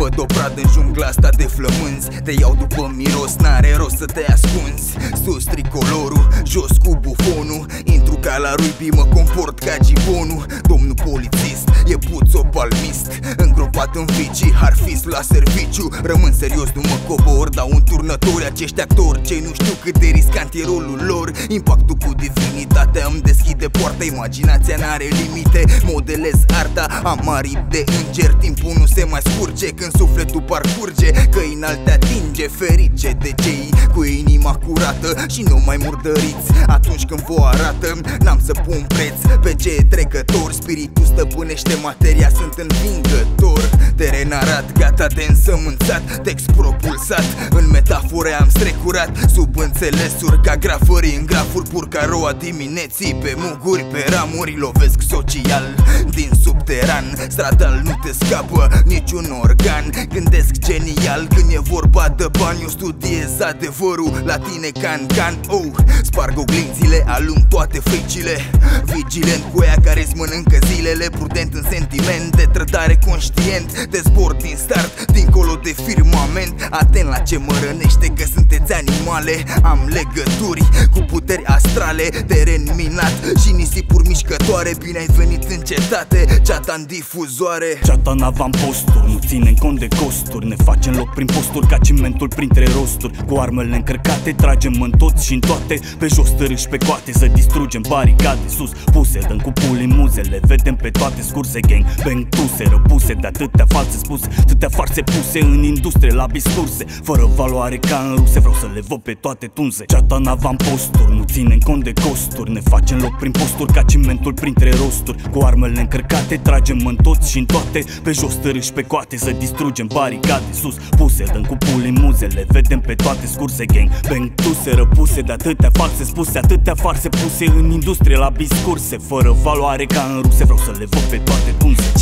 o pradă în jungla asta de flămânzi. Te iau după miros, n-are rost să te ascunzi. Sus tricolorul, jos cu bufonul. Intru ca la ruibii, mă comport ca gibonul Domnul polițist, e puțo palmist Îngropat în vicii, harfist la serviciu. Rămân serios, nu mă cobor, dau un turnători Acești actori, cei nu știu cât de riscant e rolul lor. Impactul cu divinitatea îmi deschide poarta Imaginația n-are limite, modelez arta Am aripi de înger, timpul nu se mai scurge. Când sufletul parcurge, că înalt te atinge Ferice de cei cu inima curată Și nu mai murdăriți. Atunci când vă arată N-am să pun preț pe ce trecător Spiritul stăpânește materia, sunt învingător. Teren arat, gata de însămânțat Text propulsat, în metafore am strecurat Sub înțelesuri ca grafării în grafuri Pur ca roa dimineții pe muguri Pe ramuri lovesc social din subteran Stradal nu te scapă niciun organ. Gândesc genial când e vorba de bani. Eu studiez adevărul la tine can can. Oh, sparg oglinzile, alung toate fricile. Vigilent cu ea care îți mănâncă zilele. Prudent în sentimente, trădare conștient. Te zbor din start, dincolo de firmament. Atent la ce mă rănește că sunteți animale. Am legături cu puteri astrale Teren minat și nisipuri mișcătoare Bine ai venit în cetate, ceata în difuzoare. Ceata în avamposturi, nu ținem cont de costuri. Ne facem loc prin posturi ca cimentul printre rosturi. Cu armele încărcate tragem în toți și în toate. Pe jos târâși pe coate să distrugem baricade sus. Puse, dăm cu puli muzele, vedem pe toate scurse gang. Bang tuse, răpuse de atâtea false spuse. Atâtea farse puse în industrie la discurse. Fără valoare ca în ruse, vreau să le văd pe toate tunze Ceata în avamposturi, nu ținem cont de costuri. Ne facem loc prin posturi ca cimentul printre rosturi Cu armele încărcate tragem în toți și în toate. Pe jos târâși pe coate să distrugem baricade sus. Puse, dăm cu puli muzele, vedem pe toate scurse gang Bang tuse, răpuse de atâtea false spuse Atâtea farse puse în industrie la discurse. Fără valoare ca în ruse, vreau să le văd pe toate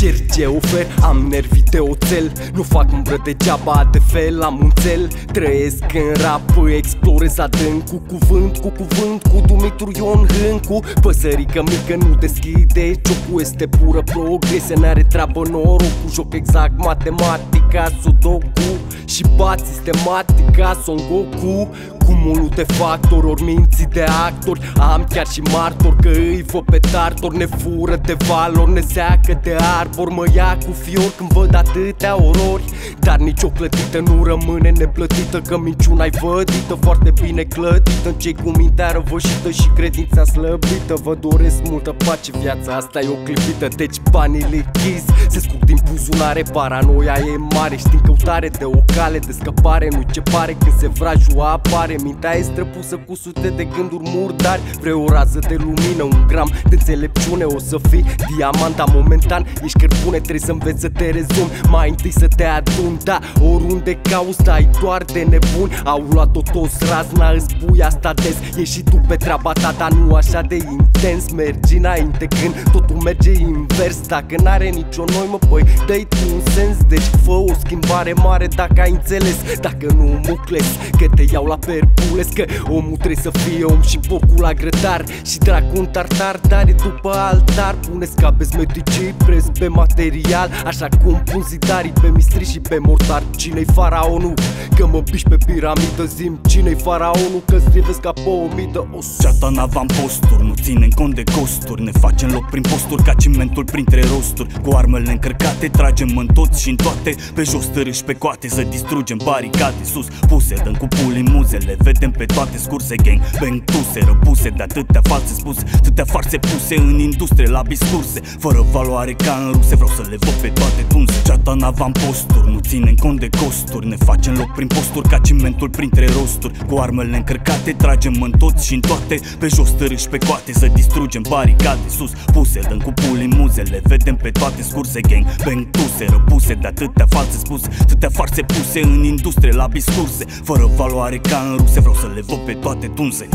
tunze Cer ce ofer, am nervi de oțel. Nu fac umbră degeaba, de fel am un cel Trăiesc în rap, explorez adânc Cu cuvânt, cu cuvânt, cu Dumitru Ion Hâncu. Păsărică mică nu deschide ciocul Este pură progrese, n-are treabă norocul Joc exact matematica, sudoku Și bat sistematica, Son Goku Cumulul de factori, ori minții de actori. Am chiar și martor că îi vă pe tartor. Ne fură de valori, ne seacă de arbor Mă ia cu fior când văd atâtea orori. Dar nicio clătită nu rămâne neplătită Că minciuna-i vădită, foarte bine clădită. Cei cu mintea răvășită și credința slăbită. Vă doresc multă pace, viața asta e o clipită. Deci banii lichizi se scurg din buzunare Paranoia e mare, știm căutare de o cale de scăpare Nu ce pare când se vrajul apare. Mintea e străpusă cu sute de gânduri murdari. Vrei o rază de lumină, un gram de înțelepciune. O să fii diamanta momentan. Ești cărbune, trebuie să înveți să te rezum Mai întâi să te adun, da Oriunde cauți, dai doar de nebun. Au luat-o toți razna, îți pui asta des. E și tu pe treaba ta, dar nu așa de intens. Mergi înainte când totul merge invers. Dacă n-are nicio noimă, păi dă-i tu un sens. Deci fă o schimbare mare. Dacă ai înțeles? Dacă nu mucles, că te iau la perpules Că omul trebuie să fie om și bocul la grătar Și dracu un tartar, dar e după altar. Puneți ca bezmeticii preț pe material Așa cum pun zidarii pe mistri și pe mortar. Cine-i faraonul? Că mă piși pe piramidă Zim cine-i faraonul? Că strivesc ca pe o mii de os Ceata în avamposturi, nu ținem cont de costuri. Ne facem loc prin posturi ca cimentul printre rosturi. Cu armele încărcate tragem în toți și în toate. Pe jos târâși pe coate să distrugem baricade sus Puse, dăm cu puli muzele, vedem pe toate scurse gang Bang tuse, răpuse de atâtea false spuse Atâtea farse puse în industrie la discurse. Fără valoare ca în ruse, vreau să le văd pe toate tunze Ceata în avamposturi, nu ținem cont de costuri Ne facem loc prin posturi ca cimentul printre rosturi. Cu armele încărcate tragem în toți și în toate Pe jos târâși pe coate să distrugem baricade sus. Puse, dăm cu puli muzele, vedem pe toate scurse gang Bang tuse, răpuse de atâtea false spuse Atâtea farse puse în industrie la discurse. Fără valoare ca în ruse, vreau să le văd pe toate tunze